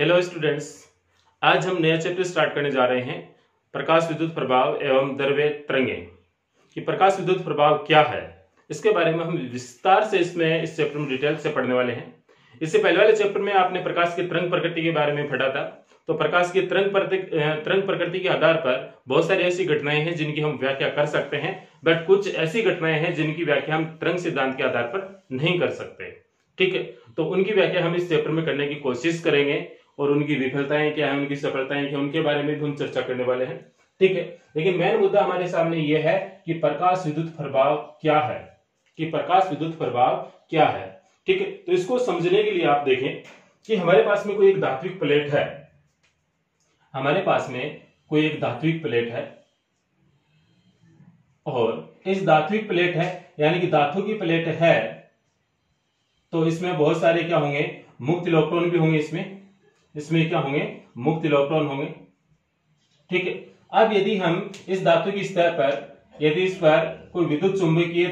Hello students आज हम नया चैप्टर स्टार्ट करने जा रहे हैं, प्रकाश विद्युत प्रभाव एवं द्रव्य तरंगे। कि प्रकाश विद्युत प्रभाव क्या है? इसके बारे में हम विस्तार से इसमें, इस चैप्टर में डिटेल से पढ़ने वाले हैं। इससे पहले वाले चैप्टर में आपने प्रकाश की तरंग प्रकृति के बारे में पढ़ा था। तो प्रकाश की तरंग तरंग प्रकृति के आधार पर बहुत सारी ऐसी घटनाएँ हैं जिनकी हम व्याख्या कर सकते हैं, बट कुछ ऐसी घटनाएँ हैं जिनकी व्याख्या हम तरंग सिद्धांत के आधार पर नहीं कर सकते। ठीक है? तो उनकी व्याख्या हम इस चैप्टर में करने की कोशिश करेंगे। और उनकी विफलताएँ क्या है, उनकी सफलताएँ क्या उनके बारे में भी हम चर्चा करने वाले हैं। ठीक है? लेकिन मेन मुद्दा हमारे सामने यह है कि प्रकाश विद्युत प्रभाव क्या है? कि प्रकाश विद्युत प्रभाव क्या है? ठीक है? तो इसको समझने के लिए आप देखें कि हमारे पास में कोई एक धात्विक प्लेट है। हमारे पास में कोई एक धात्विक प्लेट है। और इस धात्विक प्लेट है, यानी कि धातु की प्लेट है तो इसमें बहुत सारे क्या होंगे? मुक्त इलेक्ट्रॉन भी होंगे इसमें। इसमें क्या होंगे? मुक्त इलेक्ट्रॉन होंगे। ठीक है? अब यदि हम इस धातु की सतह पर, यदि इस पर कोई विद्युत चुंबकीय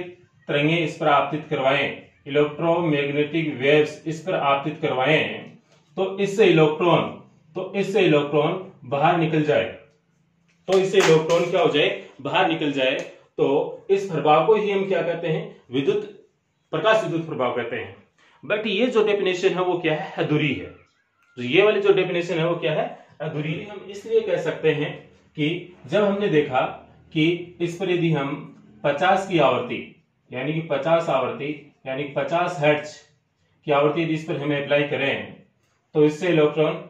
तरंगे इस पर आपतित करवाएँ, इलेक्ट्रोमैग्नेटिक वेव्स इस पर आपतित करवाएँ तो इससे इलेक्ट्रॉन तो इससे इलेक्ट्रॉन बाहर निकल जाए। तो इससे इलेक्ट्रॉन क्या हो जाए? बाहर निकल जाए। तो इस प्रभाव को ही हम क्या कहते हैं? विद्युत, प्रकाश विद्युत प्रभाव कहते हैं। बट ये जो डेफिनेशन है वो क्या है? अधूरी है। तो ये वाली जो डेफिनेशन है वो क्या है? अधूरी। हम इसलिए कह सकते हैं कि जब हमने देखा कि इस पर यदि हम 50 की आवर्ती यानी कि 50 आवर्ती यानी 50 हर्ट्ज की आवृत्ति यदि इस पर हम अप्लाई करें तो इससे इलेक्ट्रॉन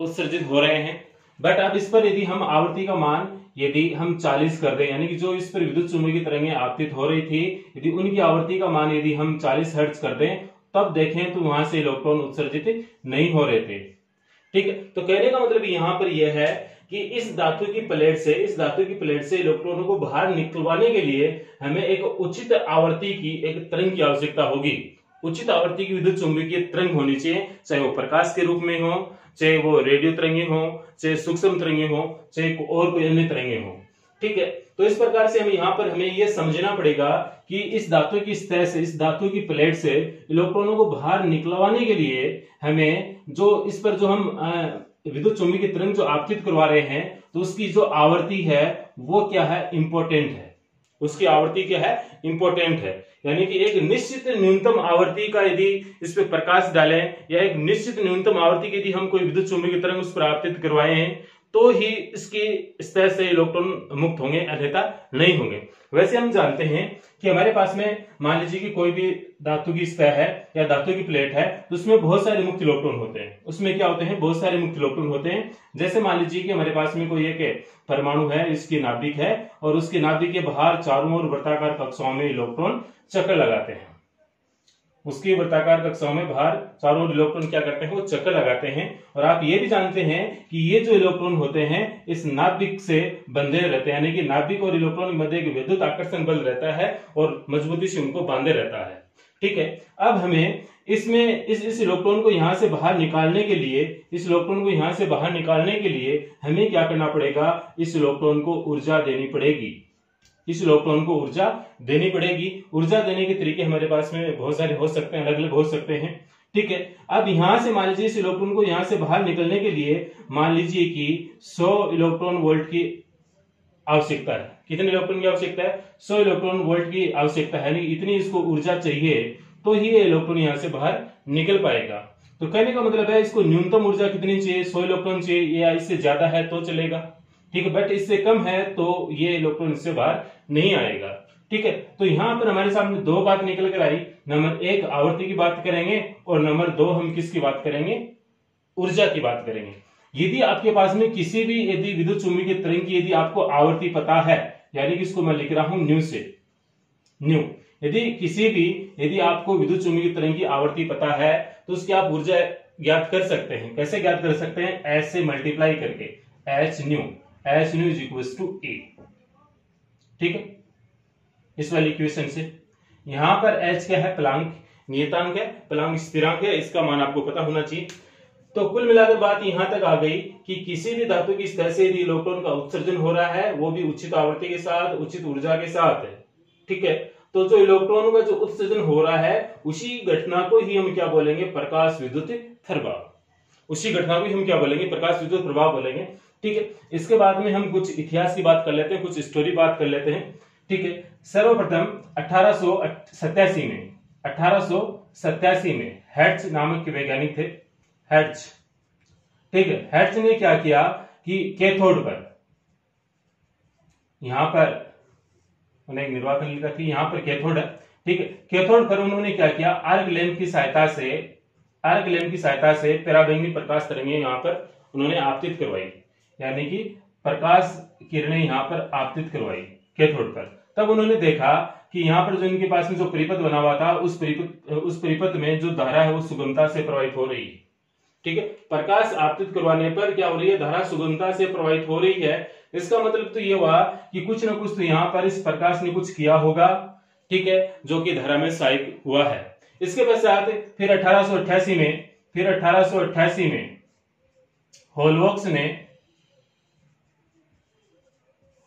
उत्सर्जित हो रहे हैं। बट अब इस पर यदि हम आवर्ती का मान यदि हम 40 कर दें, यानी कि जो इस पर विद्युत चुंबकीय तरंगें आपतित हो रही थी, यदि उनकी आवर्ती का मान यदि हम 40 हर्ट्ज कर दें तब देखें तो वहाँ से इलेक्ट्रॉन उत्सर्जित नहीं हो रहे थे। ठीक है? तो कहने का मतलब यहाँ पर यह है कि इस धातु की प्लेट से, इस धातु की प्लेट से इलेक्ट्रॉनों को बाहर निकलवाने के लिए हमें एक उचित आवर्ती की एक तरंग की आवश्यकता होगी। उचित आवर्ती की विद्युत चुंबकीय तरंग होनी चाहिए, चाहे वो प्रकाश के रूप में हो, चाहे वो रेडियो तरंगे हो, चाहे सूक्ष्म तरंगे हो, चाहे और कोई अन्य तरंगे हो। ठीक है? तो इस प्रकार से हम यहाँ पर हमें यह समझना पड़ेगा कि इस धातु की सतह से, इस धातु की प्लेट से इलेक्ट्रॉनों को बाहर निकलवाने के लिए हमें जो इस पर जो हम विद्युत चुंबकीय तरंग जो आपतित करवा रहे हैं तो उसकी जो आवर्ती है, वो क्या है? इंपॉर्टेंट है। उसकी आवर्ती क्या है? इंपॉर्टेंट है। यानी कि एक निश्चित न्यूनतम आवर्ती का यदि इस पर प्रकाश डालें या एक निश्चित न्यूनतम आवर्ती की यदि हम कोई विद्युत चुंबकीय तरंग उस पर आपतित करवाए तो ही इसकी सतह से इलेक्ट्रॉन मुक्त होंगे अन्यथा नहीं होंगे। वैसे हम जानते हैं कि हमारे पास में मान लीजिए कि कोई भी धातु की सतह है या धातु की प्लेट है तो उसमें बहुत सारे मुक्त इलेक्ट्रॉन होते हैं। उसमें क्या होते हैं? बहुत सारे मुक्त इलेक्ट्रॉन होते हैं। जैसे मान लीजिए कि हमारे पास में कोई एक परमाणु है, इसकी नाभिक है, और उसके नाभिक के बाहर चारों ओर वृत्ताकार कक्षाओं में इलेक्ट्रॉन चक्कर लगाते हैं। उसकी वृत्ताकार कक्षाओं में बाहर चारों इलेक्ट्रॉन क्या करते हैं? वो चक्कर लगाते हैं। और आप ये भी जानते हैं कि ये जो इलेक्ट्रॉन होते हैं, इस नाभिक से बंधे रहते हैं। यानी कि नाभिक और इलेक्ट्रॉन के मध्य एक विद्युत आकर्षण बल रहता है और मजबूती से उनको बांधे रहता है। ठीक है? अब हमें इसमें इस इस इलेक्ट्रॉन को यहाँ से बाहर निकालने के लिए, इस इलेक्ट्रॉन को यहाँ से बाहर निकालने के लिए हमें क्या करना पड़ेगा? इस इलेक्ट्रॉन को ऊर्जा देनी पड़ेगी। इस इलेक्ट्रॉन को ऊर्जा देनी पड़ेगी। ऊर्जा देने के तरीके हमारे पास में बहुत सारे हो सकते हैं अलग अलग हो सकते हैं। ठीक है, अब यहाँ से मान लीजिए इस इलेक्ट्रॉन को यहाँ से बाहर निकलने के लिए मान लीजिए कि 100 इलेक्ट्रॉन वोल्ट की आवश्यकता है। कितने इलेक्ट्रॉन की आवश्यकता है? 100 इलेक्ट्रॉन वोल्ट की आवश्यकता है, यानी इतनी इसको ऊर्जा चाहिए तो ही ये इलेक्ट्रॉन यहाँ से बाहर निकल पाएगा। तो कहने का मतलब है इसको न्यूनतम ऊर्जा कितनी चाहिए? सौ इलेक्ट्रॉन चाहिए या इससे ज़्यादा है तो चलेगा। ठीक है बट इससे कम है तो ये इलेक्ट्रॉन इससे बाहर नहीं आएगा। ठीक है तो यहाँ पर हमारे सामने दो बात निकल कर आई। नंबर एक आवर्ती की बात करेंगे और नंबर दो, हम किसकी बात करेंगे? ऊर्जा की बात करेंगे। यदि आपके पास में किसी भी, यदि विद्युत चुंबकीय तरंग की यदि आपको आवर्ती पता है, यानी कि इसको मैं लिख रहा हूँ न्यू से, न्यू। यदि किसी भी, यदि आपको विद्युत चुंबकीय तरंग की आवर्ती पता है तो उसकी आप ऊर्जा ज्ञात कर सकते हैं। कैसे ज्ञात कर सकते हैं? एच से मल्टीप्लाई करके। H nu H nu is equal to A ठीक है? इस वाली इक्वेशन से। यहाँ पर एच क्या है? प्लांक नियतांक है प्लांक स्थिरांक है, इसका मान आपको पता होना चाहिए। तो कुल मिलाकर बात यहाँ तक आ गई कि किसी भी धातु की स्तर से यदि इलेक्ट्रॉन का उत्सर्जन हो रहा है, वो भी उचित आवृत्ति के साथ, उचित ऊर्जा के साथ है। ठीक है? तो जो इलेक्ट्रॉन का जो उत्सर्जन हो रहा है, उसी घटना को ही हम क्या बोलेंगे? प्रकाश विद्युत प्रभाव। उसी घटना को ही हम क्या बोलेंगे? प्रकाश विद्युत प्रभाव बोलेंगे। ठीक है? इसके बाद में हम कुछ इतिहास की बात कर लेते हैं, कुछ स्टोरी बात कर लेते हैं। ठीक है? सर्वप्रथम अठारह में अठारह में हेड्स नामक के वैज्ञानिक थे। हेड्स ठीक है? हेड्स ने क्या किया कि कैथोड पर, यहाँ पर, उन्हें निर्वाचन लिखा थी यहाँ पर कैथोड है। ठीक है? कैथोड पर उन्होंने क्या किया? अर्ग लैंप की सहायता से, अर्ग लैंप की सहायता से पेराबैंगनी प्रकाश तरंगे यहाँ पर उन्होंने आपतित करवाई। यानी कि प्रकाश किरणें यहाँ पर आपतित करवाई कैथोड पर। तब उन्होंने देखा कि यहाँ पर जो इनके पास में जो परिपथ बना हुआ था, उस परिपथ उस परिपथ में जो धारा है वो सुगमता से प्रवाहित हो रही है। ठीक है? प्रकाश आपतित करवाने पर क्या हो रही है? धारा सुगमता से प्रवाहित हो रही है। इसका मतलब तो ये हुआ कि कुछ ना कुछ तो यहाँ पर इस प्रकाश ने कुछ किया होगा, ठीक है, जो कि धारा में सहायक हुआ है। इसके पश्चात फिर अठारह में, फिर अठारह में होलवॉक्स ने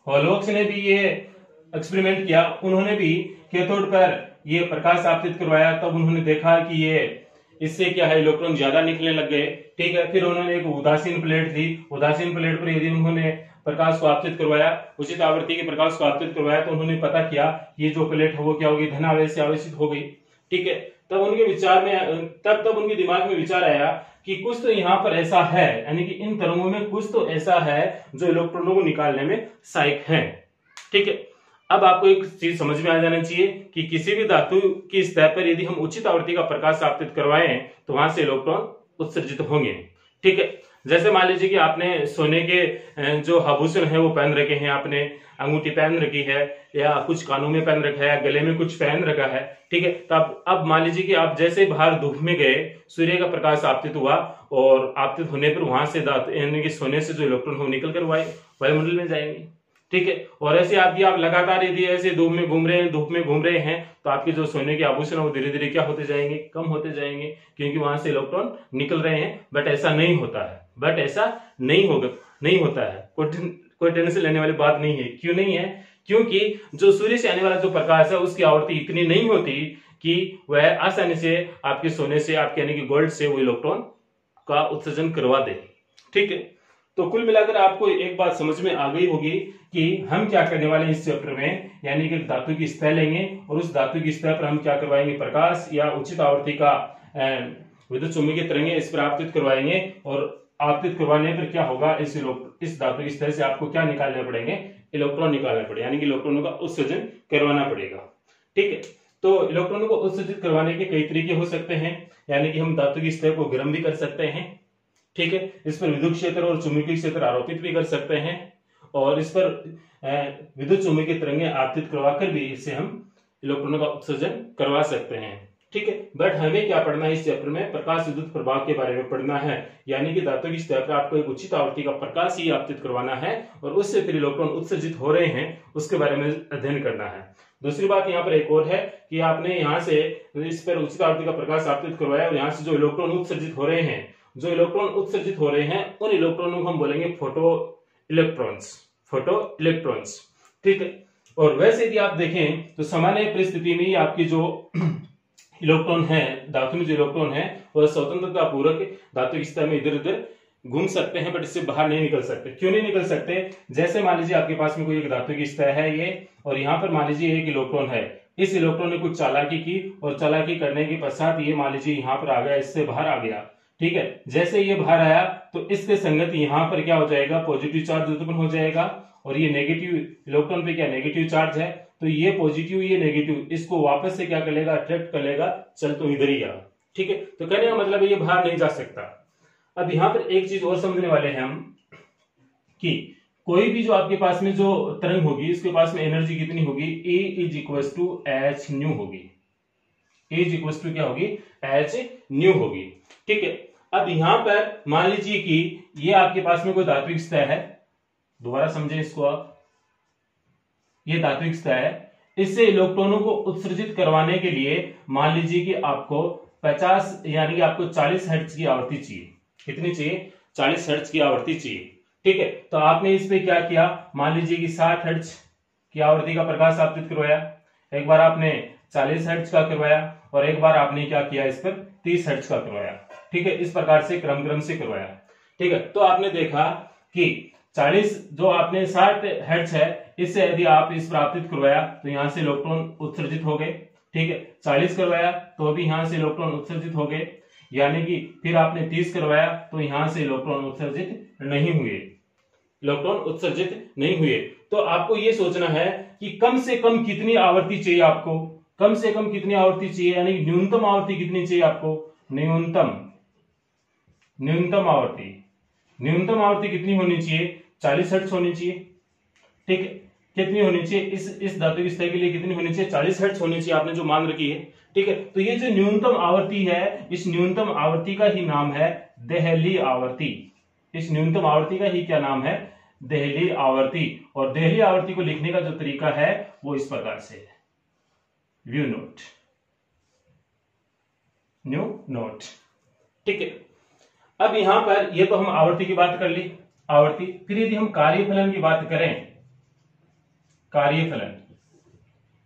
होलवॉक्स ने भी ये एक्सपेरिमेंट किया, उन्होंने भी कैथोड पर ये प्रकाश आपतित करवाया। तब उन्होंने देखा कि ये, इससे क्या है, इलेक्ट्रॉन ज़्यादा निकलने लग गए। ठीक है, फिर उन्होंने एक उदासीन प्लेट थी उदासीन प्लेट पर यदि उन्होंने प्रकाश को आपतित करवाया, उचित आवृत्ति के प्रकाश को आपतित करवाया तो उन्होंने पता किया, ये जो प्लेट है वो क्या होगी धनावेश से आवेशित हो गई। ठीक है, तब उनके विचार में, तब तब उनके दिमाग में विचार आया कि कुछ तो यहाँ पर ऐसा है, यानी कि इन तरंगों में कुछ तो ऐसा है जो इलेक्ट्रॉनों को निकालने में सहायक है। ठीक है? अब आपको एक चीज़ समझ में आ जाना चाहिए कि किसी भी धातु की स्तर पर यदि हम उचित आवृत्ति का प्रकाश आपतित करवाएँ तो वहाँ से इलेक्ट्रॉन उत्सर्जित होंगे। ठीक है? जैसे मान लीजिए कि आपने सोने के जो आभूषण है वो पहन रखे हैं, आपने अंगूठी पहन रखी है, या कुछ कानों में पहन रखा है, या गले में कुछ पहन रखा है, ठीक है? तो अब अब मान लीजिए कि आप जैसे ही बाहर धूप में गए, सूर्य का प्रकाश आपतित हुआ, और आपतित होने पर वहाँ से दात, यानी कि सोने से जो इलेक्ट्रॉन हो निकल कर वायुमंडल में जाएँगे, ठीक है? और ऐसे आप आप लगातार यदि ऐसे धूप में घूम रहे हैं, धूप में घूम रहे हैं तो आपके जो सोने के आभूषण है वो धीरे धीरे क्या होते जाएँगे? कम होते जाएँगे, क्योंकि वहाँ से इलेक्ट्रॉन निकल रहे हैं, बट ऐसा नहीं होता है। बट ऐसा नहीं होगा, नहीं होता है। कोई टेंशन लेने वाली बात नहीं है। क्यों नहीं है? क्योंकि जो सूर्य से आने वाला जो प्रकाश है, उसकी आवृत्ति इतनी नहीं होती कि वह आसानी से आपके सोने से, आपके यानी कि गोल्ड से वो इलेक्ट्रॉन का उत्सर्जन करवा दे। ठीक है? तो कुल मिलाकर आपको एक बात समझ में आ गई होगी कि हम क्या करने वाले हैं इस चैप्टर में, यानी कि धातु की सतह लेंगे और उस धातु की सतह पर हम क्या करवाएँगे? प्रकाश या उचित आवृत्ति का विद्युत चुंबकीय तरंगे इस पर आपतित करवाएँगे और आपतित करवाने पर क्या होगा? इस इस धातु की सतह से आपको क्या निकालने पड़ेंगे? इलेक्ट्रॉन निकालना पड़ेगा, यानी कि इलेक्ट्रॉनों का उत्सर्जन करवाना पड़ेगा। ठीक है? तो इलेक्ट्रॉनों को उत्सर्जित करवाने के कई तरीके हो सकते हैं, यानी कि हम धातु की सतह को गर्म भी कर सकते हैं। ठीक है? इस पर विद्युत क्षेत्र और चुंबकीय क्षेत्र आरोपित भी कर सकते हैं, और इस पर विद्युत चुंबकीय तरंगे आपतित करवाकर भी इससे हम इलेक्ट्रॉनों का उत्सर्जन करवा सकते हैं। ठीक है? बट हमें क्या पढ़ना है इस चैप्टर में? प्रकाश विद्युत प्रभाव के बारे में पढ़ना है। यानी कि धातु की सतह पर आपको एक उचित आवृत्ति का प्रकाश ही आपतित करवाना है और उससे फिर इलेक्ट्रॉन उत्सर्जित हो रहे हैं, उसके बारे में अध्ययन करना है। दूसरी बात यहाँ पर एक और है कि आपने यहाँ से इस पर उचित आवृत्ति का प्रकाश आपतित करवाया और यहाँ से जो इलेक्ट्रॉन उत्सर्जित हो रहे हैं, जो इलेक्ट्रॉन उत्सर्जित हो रहे हैं, उन इलेक्ट्रॉनों को हम बोलेंगे फ़ोटो इलेक्ट्रॉन्स फ़ोटो इलेक्ट्रॉन्स। ठीक है? और वैसे यदि आप देखें तो सामान्य परिस्थिति में आपकी जो इलेक्ट्रॉन है, धातु में जो इलेक्ट्रॉन है, वह स्वतंत्रता पूर्वक धातु की सतह में इधर उधर घूम सकते हैं बट इससे बाहर नहीं निकल सकते। क्यों नहीं निकल सकते? जैसे मान लीजिए आपके पास में कोई एक धातु की सतह है ये, और यहाँ पर मान लीजिए एक इलेक्ट्रॉन है। इस इलेक्ट्रॉन ने कुछ चालाकी की, और चालाकी करने के पश्चात ये मान लीजिए यहाँ पर आ गया, इससे बाहर आ गया। ठीक है? जैसे ये बाहर आया तो इसके संगत यहाँ पर क्या हो जाएगा? पॉजिटिव चार्ज उत्पन्न हो जाएगा, और ये नेगेटिव इलेक्ट्रॉन पे क्या नेगेटिव चार्ज है? तो ये पॉजिटिव ये नेगेटिव इसको वापस से क्या कर लेगा अट्रैक्ट कर लेगा चल तो इधर ही आ। ठीक है? तो कहने का मतलब ये बाहर नहीं जा सकता। अब यहाँ पर एक चीज़ और समझने वाले हैं हम कि कोई भी जो आपके पास में जो तरंग होगी, इसके पास में एनर्जी कितनी होगी? A is equal to H nu होगी। ए इज़ इक्वल टू क्या होगी? एच न्यू होगी। ठीक है? अब यहाँ पर मान लीजिए कि ये आपके पास में कोई धात्विक सतह है। दोबारा समझे इसको आप। ये धात्विक सतह है। इससे इलेक्ट्रॉनों को उत्सर्जित करवाने के लिए मान लीजिए कि आपको 50 यानी कि आपको 40 हर्ट्ज की आवृत्ति चाहिए। कितनी चाहिए? 40 हर्ट्ज की आवृत्ति चाहिए। ठीक है तो आपने इस पे क्या किया? मान लीजिए कि 60 हर्ट्ज की आवृत्ति का प्रकाश आपतित करवाया। एक बार आपने 40 हर्ट्ज का करवाया और एक बार आपने क्या किया इस पर? तीस हर्ट्ज का करवाया। ठीक है, इस प्रकार से क्रम क्रम से करवाया। ठीक है तो आपने देखा कि 40 जो आपने साठ हेड्स है, इससे यदि आप इस प्राप्तित करवाया तो यहाँ से इलेक्ट्रॉन उत्सर्जित हो गए। ठीक है? 40 करवाया तो अभी यहाँ से इलेक्ट्रॉन उत्सर्जित हो गए। यानी कि फिर आपने 30 करवाया तो यहाँ से इलेक्ट्रॉन उत्सर्जित नहीं हुए। इलेक्ट्रॉन उत्सर्जित नहीं हुए। तो आपको यह सोचना है कि कम से कम कितनी आवर्ती चाहिए आपको? कम से कम कितनी आवर्ती चाहिए? यानी न्यूनतम आवर्ती कितनी चाहिए आपको? न्यूनतम। न्यूनतम आवर्ती। न्यूनतम आवर्ती कितनी होनी चाहिए? चालीस हर्ट्स होनी चाहिए। ठीक है? कितनी होनी चाहिए? इस इस धातु की स्तर के लिए कितनी होनी चाहिए? चालीस हर्ट्स होनी चाहिए, आपने जो मान रखी है। ठीक है? तो ये जो न्यूनतम आवर्ती है, इस न्यूनतम आवर्ती का ही नाम है दहली आवर्ती। इस न्यूनतम आवर्ती का ही क्या नाम है? दहली आवर्ती। और दहली आवर्ती को लिखने का जो तरीका है, वो इस प्रकार से है। व्यू नोट न्यू नोट ठीक है? अब यहाँ पर, ये तो हम आवर्ती की बात कर ली। आवर्ती, फिर यदि हम कार्यफलन की बात करें, कार्यफलन,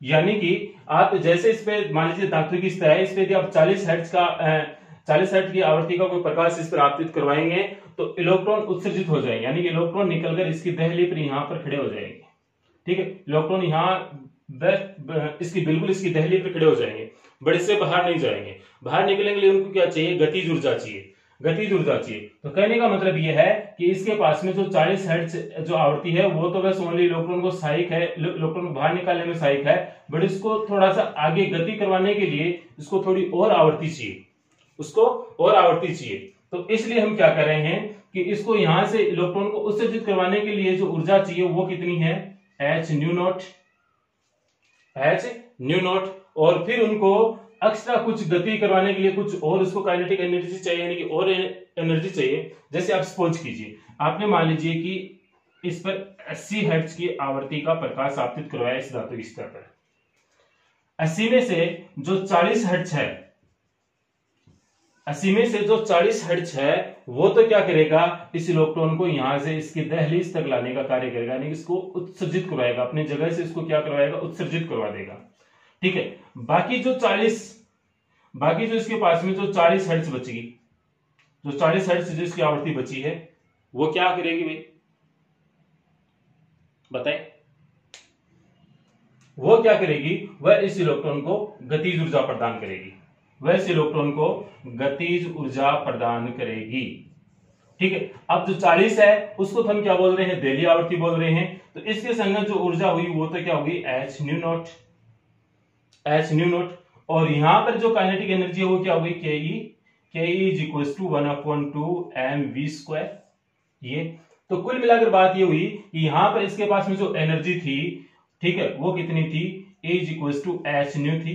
यानी कि आप जैसे इस पे, मान लीजिए धातु की स्तर है इस पे यदि आप 40 हर्ट्ज का चालीस हर्ट्ज की आवर्ती का कोई प्रकाश इस पर आपतित करवाएँगे तो इलेक्ट्रॉन उत्सर्जित हो जाएँगे, यानी कि इलेक्ट्रॉन निकलकर इसकी दहली पर यहाँ पर खड़े हो जाएँगे। ठीक है? इलेक्ट्रॉन यहाँ इसकी बिल्कुल इसकी दहली पर खड़े हो जाएँगे, बड़े से बाहर नहीं जाएँगे। बाहर निकलेंगे लिए उनको क्या चाहिए? गतिज ऊर्जा चाहिए। गतिज ऊर्जा चाहिए। तो कहने का मतलब यह है कि इसके पास में जो 40 हर्ट्ज जो आवृत्ति है, वो तो बस ओनली इलेक्ट्रॉन को सहायक है इलेक्ट्रॉन को बाहर निकालने में सहायक है बट इसको थोड़ा सा आगे गति करवाने के लिए इसको थोड़ी और आवृत्ति चाहिए। उसको और आवृत्ति चाहिए। तो इसलिए हम क्या कर रहे हैं कि इसको यहाँ से इलेक्ट्रॉन को उत्सर्जित करवाने के लिए जो ऊर्जा चाहिए, वो कितनी है? H nu naught H nu naught और फिर उनको एक्स्ट्रा कुछ गति करवाने के लिए कुछ और उसको काइनेटिक एनर्जी चाहिए, यानी कि और एनर्जी चाहिए। जैसे आप सपोज़ कीजिए। आपने मान लीजिए कि इस पर 80 हर्ट्ज की आवर्ती का प्रकाश आपतित करवाया इस धातु स्तर पर। 80 में से जो 40 हर्ट्ज है 80 में से जो 40 हर्ट्ज है, वो तो क्या करेगा? इस इलेक्ट्रॉन को यहाँ से इसकी दहलीज तक लाने का कार्य करेगा, यानी इसको उत्सर्जित करवाएगा। अपनी जगह से इसको क्या करवाएगा? उत्सर्जित करवा देगा। ठीक है? बाकी जो 40 बाकी जो इसके पास में जो 40 हर्ट्ज बचेगी, जो 40 हर्ट्ज जो इसकी आवृत्ति बची है, वो क्या करेगी भाई? बताएँ। वो क्या करेगी? वह इस इलेक्ट्रॉन को गतिज ऊर्जा प्रदान करेगी। वह इस इलेक्ट्रॉन को गतिज ऊर्जा प्रदान करेगी। ठीक है? अब जो 40 है, उसको तो हम क्या बोल रहे हैं? देली आवृत्ति बोल रहे हैं। तो इसके संगत जो ऊर्जा हुई, वो तो क्या होगी H nu naught H nu naught. और यहाँ पर जो काइनेटिक एनर्जी है, वो क्या होगी K E K is equal to one upon two M V square ये। तो कुल मिलाकर बात ये हुई कि यहाँ पर इसके पास में जो एनर्जी थी, ठीक है, वो कितनी थी? Is equal to H nu थी।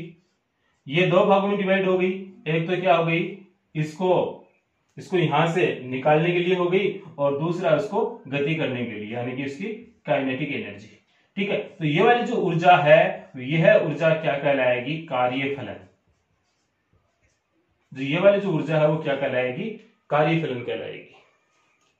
ये दो भागों में डिवाइड हो गई। एक तो क्या हो गई? इसको इसको यहाँ से निकालने के लिए हो गई और दूसरा इसको गति करने के लिए, यानी कि इसकी काइनेटिक एनर्जी ठीक है तो ये वाली जो ऊर्जा है यह ऊर्जा क्या कहलाएगी? कार्य फलन जो ये वाली जो ऊर्जा है वो क्या कहलाएगी? कार्य फलन कहलाएगी।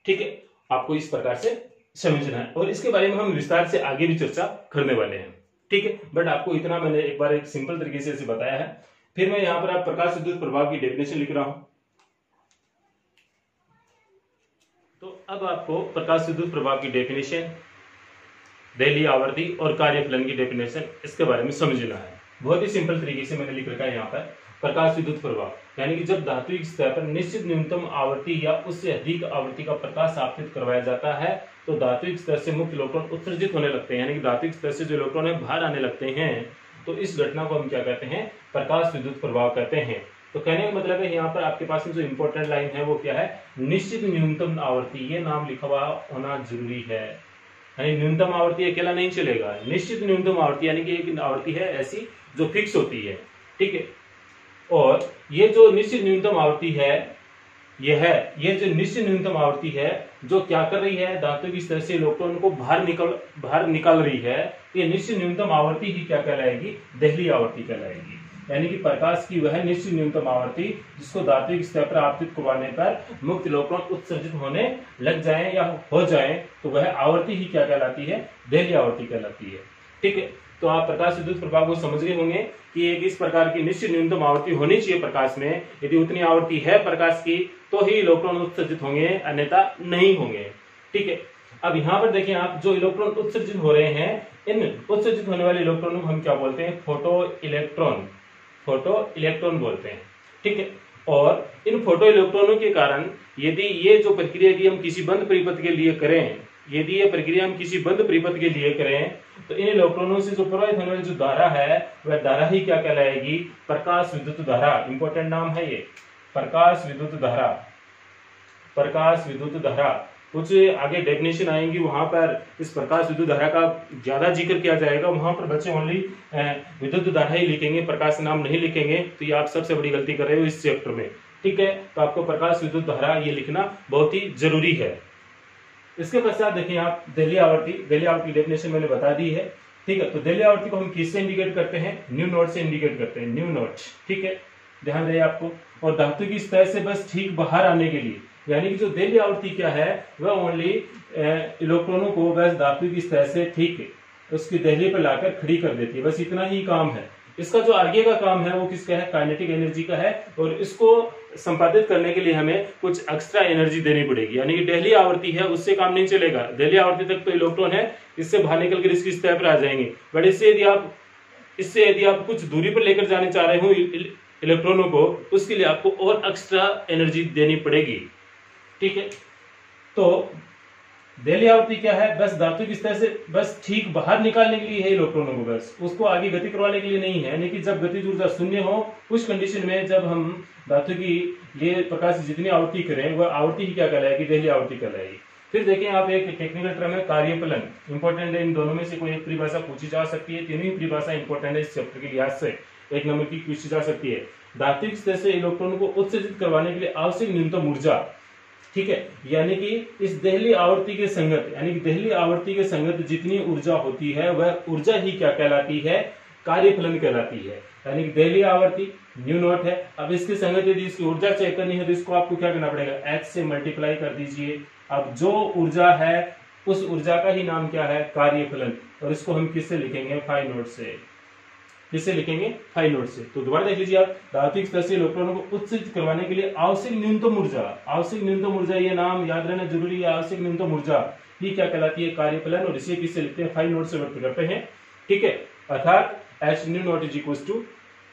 ठीक है? आपको इस प्रकार से समझना है। और इसके बारे में हम विस्तार से आगे भी चर्चा करने वाले हैं। ठीक है? बट आपको इतना मैंने एक बार एक सिंपल तरीके से इसे बताया है। फिर मैं यहाँ पर आप प्रकाश विद्युत प्रभाव की डेफिनेशन लिख रहा हूँ। तो अब आपको प्रकाश विद्युत प्रभाव की डेफिनेशन डेली आवर्ती और कार्य कार्यफलन की डेफिनेशन इसके बारे में समझना है। बहुत ही सिंपल तरीके से मैंने लिख रखा है यहाँ पर। प्रकाश विद्युत प्रभाव यानी कि जब धातु स्तर पर निश्चित न्यूनतम आवृत्ति या उससे अधिक आवृत्ति का प्रकाश आपतित करवाया जाता है तो धातु स्तर से मुक्त इलेक्ट्रॉन उत्सर्जित होने लगते हैं, यानी कि धातु स्तर से जो इलेक्ट्रॉन है, बाहर आने लगते हैं। तो इस घटना को हम क्या कहते हैं? प्रकाश विद्युत प्रभाव कहते हैं। तो कहने का मतलब है यहाँ पर आपके पास में जो इंपॉर्टेंट लाइन है, वो क्या है? निश्चित न्यूनतम आवृत्ति, ये नाम लिखा हुआ होना ज़रूरी है। यानी न्यूनतम आवर्ती अकेला नहीं चलेगा। निश्चित न्यूनतम आवर्ती यानी कि एक आवर्ती है ऐसी जो फिक्स होती है। ठीक है? और ये जो निश्चित न्यूनतम आवर्ती है यह है, ये जो निश्चित न्यूनतम आवर्ती है, जो क्या कर रही है? धातु की स्तर से इलेक्ट्रॉन को बाहर निकल, बाहर निकाल रही है। ये निश्चित न्यूनतम आवर्ती ही क्या कहलाएगी? दहली आवर्ती कहलाएगी। यानी कि प्रकाश की वह निश्चित न्यूनतम आवर्ती जिसको धात्विक स्तर पर आपतित करवाने पर मुक्त इलेक्ट्रॉन उत्सर्जित होने लग जाए या हो जाए तो वह आवर्ती ही क्या कहलाती है? दहली आवर्ती कहलाती है। ठीक है? तो आप प्रकाश विद्युत प्रभाव को समझ गए होंगे कि एक इस प्रकार की निश्चित न्यूनतम आवृत्ति होनी चाहिए प्रकाश में। यदि उतनी आवृत्ति है प्रकाश की तो ही इलेक्ट्रॉन उत्सर्जित होंगे, अन्यथा नहीं होंगे। ठीक है? अब यहाँ पर देखें आप जो इलेक्ट्रॉन उत्सर्जित हो रहे हैं, इन उत्सर्जित होने वाले इलेक्ट्रॉन को हम क्या बोलते हैं? Photo electron. फ़ोटो इलेक्ट्रॉन बोलते हैं, ठीक है? और इन फ़ोटो इलेक्ट्रॉनों के कारण यदि ये जो प्रक्रिया हम किसी बंद परिपथ के लिए करें, यदि ये प्रक्रिया हम किसी बंद परिपथ के लिए करें तो इन इलेक्ट्रॉनों से जो प्रवाहित होने वाली जो धारा है, वह धारा ही क्या कहलाएगी? प्रकाश विद्युत धारा इंपॉर्टेंट नाम है ये। प्रकाश विद्युत धारा, प्रकाश विद्युत धारा। कुछ आगे डेफिनेशन आएँगी, वहाँ पर इस प्रकाश विद्युत धारा का ज़्यादा ज़िक्र किया जाएगा। वहाँ पर बच्चे ओनली विद्युत धारा ही लिखेंगे, प्रकाश नाम नहीं लिखेंगे। तो ये आप सबसे बड़ी गलती कर रहे हो इस चैप्टर में। ठीक है? तो आपको प्रकाश विद्युत धारा ये लिखना बहुत ही ज़रूरी है। इसके पश्चात देखिए आप दिल्ली आवर्ती दिल्ली आवर्ती डेफिनेशन मैंने बता दी है। ठीक है? तो दिल्ली आवर्ती को हम किससे इंडिकेट करते हैं? न्यू नोट से इंडिकेट करते हैं। न्यू नोट ठीक है? ध्यान रहे आपको। और धातु की सतह से बस ठीक बाहर आने के लिए यानी कि जो दिल्ली आवृत्ति क्या है, वह ओनली इलेक्ट्रॉनों को बस धातु की सतह से ठीक उसकी दहली पर लाकर खड़ी कर देती है। बस इतना ही काम है। इसका जो आगे का काम है, वो किसका है? काइनेटिक एनर्जी का है। और इसको संपादित करने के लिए हमें कुछ एक्स्ट्रा एनर्जी देनी पड़ेगी। यानी कि डेली आवृत्ति है, उससे काम नहीं चलेगा। डेली आवृत्ति तक तो इलेक्ट्रॉन है, इससे बाहर निकल कर इसकी स्तर पर आ जाएँगे। बट इससे यदि आप, इससे यदि आप कुछ दूरी पर लेकर जाने चाह रहे हो इलेक्ट्रॉनों को, उसके लिए आपको और एक्स्ट्रा एनर्जी देनी पड़ेगी। ठीक है? तो दिल्ली आवृत्ति क्या है? बस धातु की तरह से, बस ठीक बाहर निकालने के लिए है इलेक्ट्रॉनों को बस। उसको आगे गति करवाने के लिए नहीं है, यानी कि जब गति ऊर्जा शून्य हो, उस कंडीशन में जब हम धातु की ये प्रकाश जितनी आवृत्ति करें, वह आवृत्ति ही क्या कहलाएगी? दिल्ली आवृत्ति कहलाएगी। फिर देखें आप एक टेक्निकल टर्म है, कार्यफलन। इंपॉर्टेंट है, इन दोनों में से कोई एक परिभाषा पूछी जा सकती है, तीनों ही परिभाषा इंपॉर्टेंट है इस चैप्टर के लिहाज से। एक नंबर की पूछी जा सकती है। स्तर से इलेक्ट्रॉन को उत्सर्जित करवाने के लिए आवश्यक न्यूनतम ऊर्जा ठीक है? यानी कि इस दहली आवर्ती के संगत, यानी कि दहली आवर्ती के संगत जितनी ऊर्जा होती है, वह ऊर्जा ही क्या कहलाती है? कार्यफलन कहलाती है। यानी कि दहली आवर्ती, न्यू नोट है। अब इसके संगत यदि इसकी ऊर्जा चेक करनी है तो इसको आपको क्या करना पड़ेगा? एच से मल्टीप्लाई कर दीजिए। अब जो ऊर्जा है, उस ऊर्जा का ही नाम क्या है? कार्यफलन। और इसको हम किससे लिखेंगे? फाइव नोट से। किससे लिखेंगे फाइव नोट से। तो दोबारा देख लीजिए आप धात्विक स्तर से इलेक्ट्रॉनों को उत्सर्जित करवाने के लिए आवश्यक न्यूनतम ऊर्जा आवश्यक न्यूनतम ऊर्जा ये नाम याद रहना ज़रूरी है, आवश्यक न्यूनतम ऊर्जा ही क्या कहलाती है? कार्यफलन और इसे किससे लिखते हैं? फाइव नोट से व्यक्त करते हैं। ठीक है? अर्थात H nu naught is equal to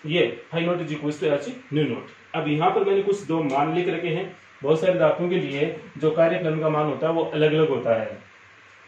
ये five naught is equal to H nu naught अब यहाँ पर मैंने कुछ दो मान लिख रखे हैं, बहुत सारे धातुओं के लिए, जो कार्यफलन का मान होता है, वो अलग अलग होता है।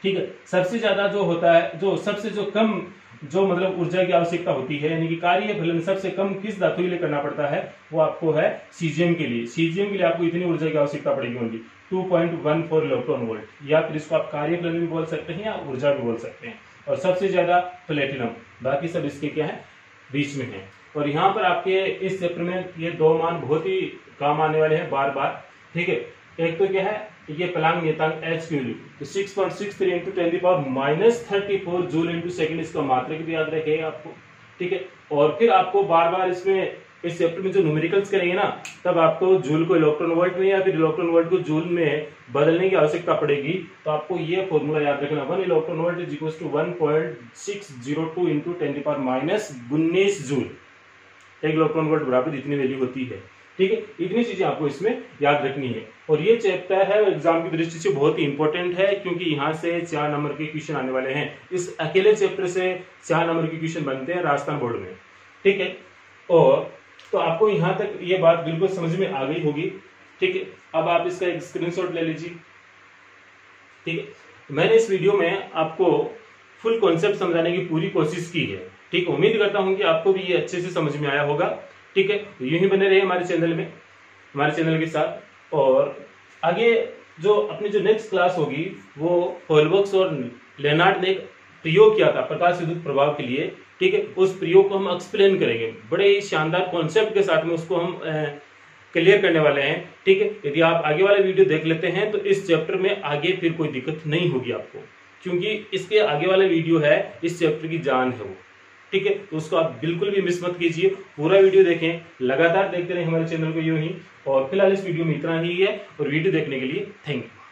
ठीक है? सबसे ज़्यादा जो होता है, जो सबसे जो कम जो मतलब ऊर्जा की आवश्यकता होती है, यानी कि कार्य फलन सबसे कम किस धातु के लिए करना पड़ता है, वो आपको है सीजियम के लिए। सीजियम के लिए आपको इतनी ऊर्जा की आवश्यकता पड़ेगी only two point one four electron volt या फिर इसको आप कार्य फलन भी बोल सकते हैं या ऊर्जा भी बोल सकते हैं। और सबसे ज़्यादा प्लेटिनम बाकी सब इसके क्या है? बीच में है। और यहाँ पर आपके इस चैप्टर में ये दो मान बहुत ही काम आने वाले हैं बार बार ठीक है? एक तो क्या है? ये पलांग नियतांक एच की वैल्यू तो six point six three into ten power minus thirty four joule into second इसका मात्रक भी याद रखेगा आपको। ठीक है? और फिर आपको बार बार इसमें इस चैप्टर में जो न्यूमेरिकल्स करेंगे ना, तब आपको जूल को इलेक्ट्रॉन वोल्ट में या फिर इलेक्ट्रॉन वोल्ट को जूल में बदलने की आवश्यकता पड़ेगी। तो आपको ये फॉर्मूला याद रखना one electron volt is equal to one point six zero two into ten power minus उन्नीस जूल एक इलेक्ट्रॉन वोल्ट बराबर इतनी वैल्यू होती है। ठीक है? इतनी चीज़ें आपको इसमें याद रखनी है। और ये चैप्टर है एग्ज़ाम की दृष्टि से बहुत ही इंपॉर्टेंट है, क्योंकि यहाँ से चार नंबर के क्वेश्चन आने वाले हैं। इस अकेले चैप्टर से चार नंबर के क्वेश्चन बनते हैं राजस्थान बोर्ड में। ठीक है? और तो आपको यहाँ तक ये बात बिल्कुल समझ में आ गई होगी। ठीक है? अब आप इसका एक स्क्रीनशॉट ले लीजिए। ठीक है? मैंने इस वीडियो में आपको फुल कॉन्सेप्ट समझाने की पूरी कोशिश की है। ठीक? उम्मीद करता हूँ कि आपको भी ये अच्छे से समझ में आया होगा। ठीक है? तो यूँ ही बने रहे हमारे चैनल में, हमारे चैनल के साथ। और आगे जो अपनी जो नेक्स्ट क्लास होगी, वो होलबॉक्स और लेनार्ड ने प्रयोग किया था प्रकाश विद्युत प्रभाव के लिए, ठीक है? उस प्रयोग को हम एक्सप्लेन करेंगे। बड़े ही शानदार कॉन्सेप्ट के साथ में उसको हम क्लियर करने वाले हैं, ठीक है? यदि आप आगे वाले वीडियो देख लेते हैं तो इस चैप्टर में आगे फिर कोई दिक्कत नहीं होगी आपको, क्योंकि इसके आगे वाले वीडियो है, इस चैप्टर की जान है वो। ठीक है तो उसको आप बिल्कुल भी मिस मत कीजिए। पूरा वीडियो देखें, लगातार देखते रहे हमारे चैनल को यूँ ही। और फ़िलहाल इस वीडियो में इतना ही है, और वीडियो देखने के लिए थैंक यू